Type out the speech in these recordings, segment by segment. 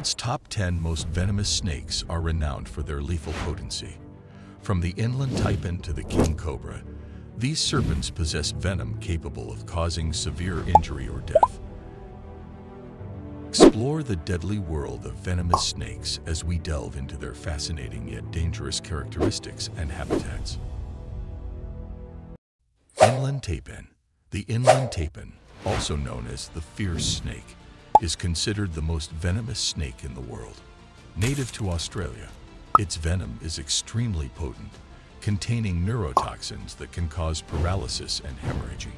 world's top 10 most venomous snakes are renowned for their lethal potency. From the inland taipan to the king cobra, these serpents possess venom capable of causing severe injury or death. Explore the deadly world of venomous snakes as we delve into their fascinating yet dangerous characteristics and habitats. Inland taipan. The inland taipan, also known as the fierce snake, is considered the most venomous snake in the world. Native to Australia, its venom is extremely potent, containing neurotoxins that can cause paralysis and hemorrhaging.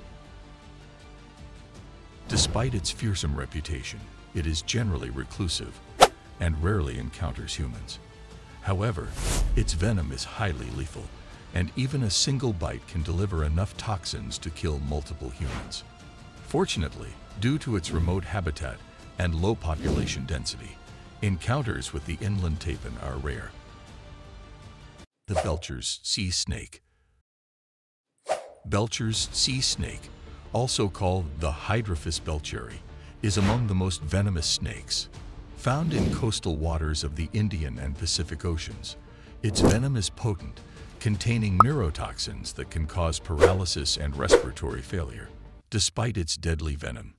Despite its fearsome reputation, it is generally reclusive and rarely encounters humans. However, its venom is highly lethal, and even a single bite can deliver enough toxins to kill multiple humans. Fortunately, due to its remote habitat and low population density, encounters with the inland taipan are rare. The Belcher's sea snake. Belcher's sea snake, also called the Hydrophis belcheri, is among the most venomous snakes. Found in coastal waters of the Indian and Pacific Oceans, its venom is potent, containing neurotoxins that can cause paralysis and respiratory failure. Despite its deadly venom,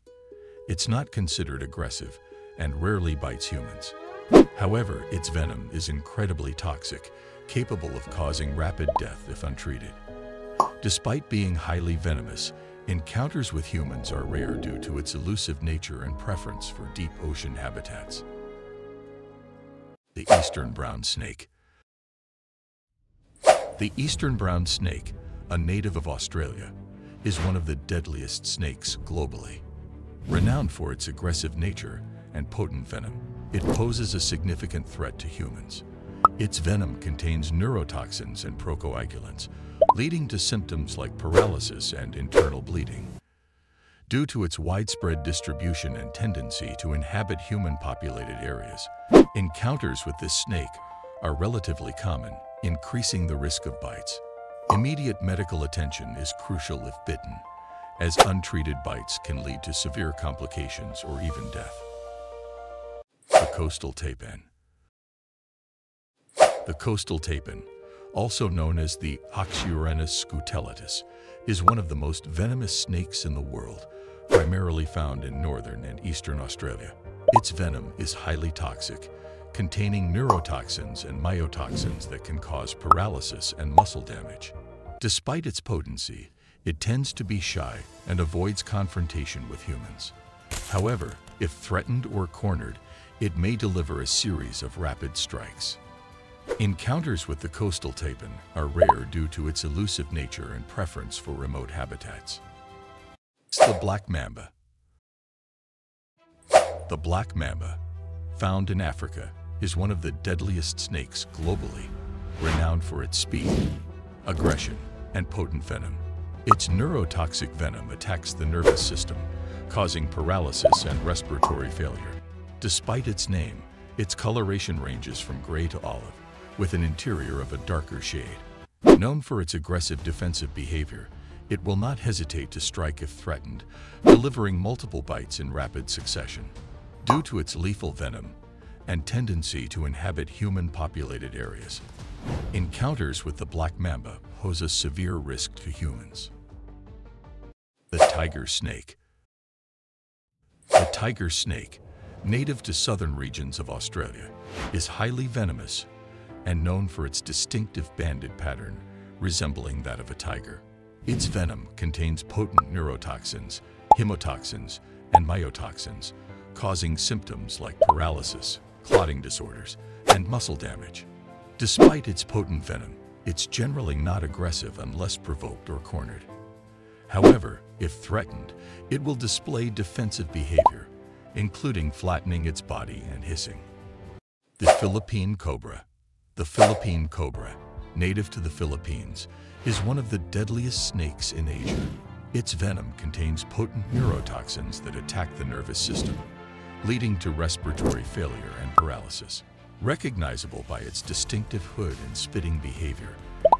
it's not considered aggressive and rarely bites humans. However, its venom is incredibly toxic, capable of causing rapid death if untreated. Despite being highly venomous, encounters with humans are rare due to its elusive nature and preference for deep ocean habitats. The Eastern Brown Snake The Eastern Brown Snake, a native of Australia, is one of the deadliest snakes globally. Renowned for its aggressive nature and potent venom, it poses a significant threat to humans. Its venom contains neurotoxins and procoagulants, leading to symptoms like paralysis and internal bleeding. Due to its widespread distribution and tendency to inhabit human-populated areas, encounters with this snake are relatively common, increasing the risk of bites. Immediate medical attention is crucial if bitten, as untreated bites can lead to severe complications or even death. The coastal taipan. The coastal taipan, also known as the Oxyuranus scutellatus, is one of the most venomous snakes in the world, primarily found in northern and eastern Australia. Its venom is highly toxic, containing neurotoxins and myotoxins that can cause paralysis and muscle damage. Despite its potency, it tends to be shy and avoids confrontation with humans. However, if threatened or cornered, it may deliver a series of rapid strikes. Encounters with the coastal taipan are rare due to its elusive nature and preference for remote habitats. The black mamba. The black mamba, found in Africa, is one of the deadliest snakes globally, renowned for its speed, aggression, and potent venom. Its neurotoxic venom attacks the nervous system, causing paralysis and respiratory failure. Despite its name, its coloration ranges from gray to olive, with an interior of a darker shade. Known for its aggressive defensive behavior, it will not hesitate to strike if threatened, delivering multiple bites in rapid succession. Due to its lethal venom and tendency to inhabit human-populated areas, encounters with the black mamba pose a severe risk to humans. The tiger snake. The tiger snake, native to southern regions of Australia, is highly venomous and known for its distinctive banded pattern, resembling that of a tiger. Its venom contains potent neurotoxins, hemotoxins, and myotoxins, causing symptoms like paralysis, clotting disorders, and muscle damage. Despite its potent venom, it's generally not aggressive unless provoked or cornered. However, if threatened, it will display defensive behavior, including flattening its body and hissing. The Philippine Cobra the Philippine cobra, native to the Philippines, is one of the deadliest snakes in Asia. Its venom contains potent neurotoxins that attack the nervous system, leading to respiratory failure and paralysis. Recognizable by its distinctive hood and spitting behavior,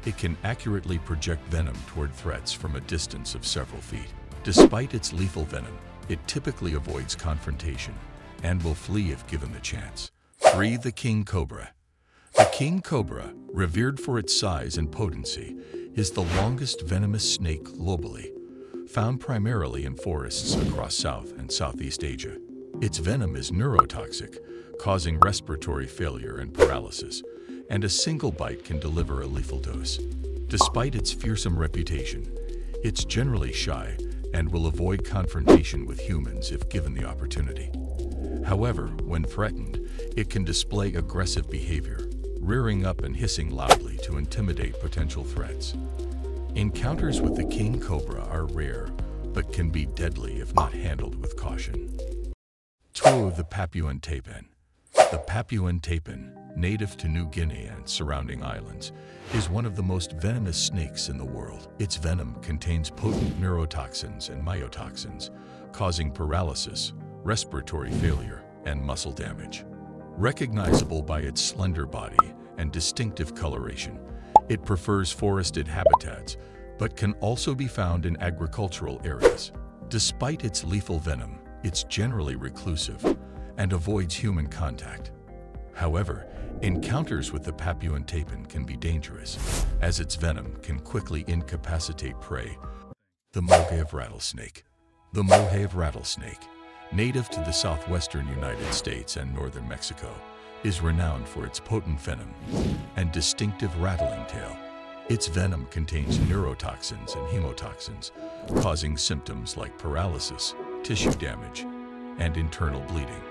it can accurately project venom toward threats from a distance of several feet. Despite its lethal venom, it typically avoids confrontation and will flee if given the chance. 3. The King Cobra. The king cobra, revered for its size and potency, is the longest venomous snake globally, found primarily in forests across South and Southeast Asia. Its venom is neurotoxic, causing respiratory failure and paralysis, and a single bite can deliver a lethal dose. Despite its fearsome reputation, it's generally shy and will avoid confrontation with humans if given the opportunity. However, when threatened, it can display aggressive behavior, rearing up and hissing loudly to intimidate potential threats. Encounters with the king cobra are rare, but can be deadly if not handled with caution. 2. The Papuan Taipan The Papuan Taipan, native to New Guinea and surrounding islands, is one of the most venomous snakes in the world. Its venom contains potent neurotoxins and myotoxins, causing paralysis, respiratory failure, and muscle damage. Recognizable by its slender body and distinctive coloration, it prefers forested habitats, but can also be found in agricultural areas. Despite its lethal venom, it's generally reclusive and avoids human contact. However, encounters with the Papuan taipan can be dangerous, as its venom can quickly incapacitate prey. The Mojave rattlesnake. The Mojave rattlesnake native to the southwestern United States and northern Mexico, is renowned for its potent venom and distinctive rattling tail. Its venom contains neurotoxins and hemotoxins, causing symptoms like paralysis, tissue damage, and internal bleeding.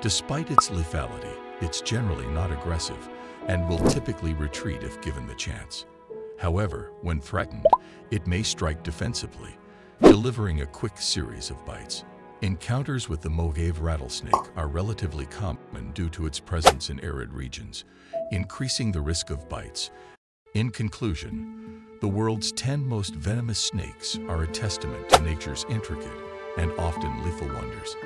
Despite its lethality, it's generally not aggressive and will typically retreat if given the chance. However, when threatened, it may strike defensively, delivering a quick series of bites. Encounters with the Mojave rattlesnake are relatively common due to its presence in arid regions, increasing the risk of bites. In conclusion, the world's 10 most venomous snakes are a testament to nature's intricate and often lethal wonders.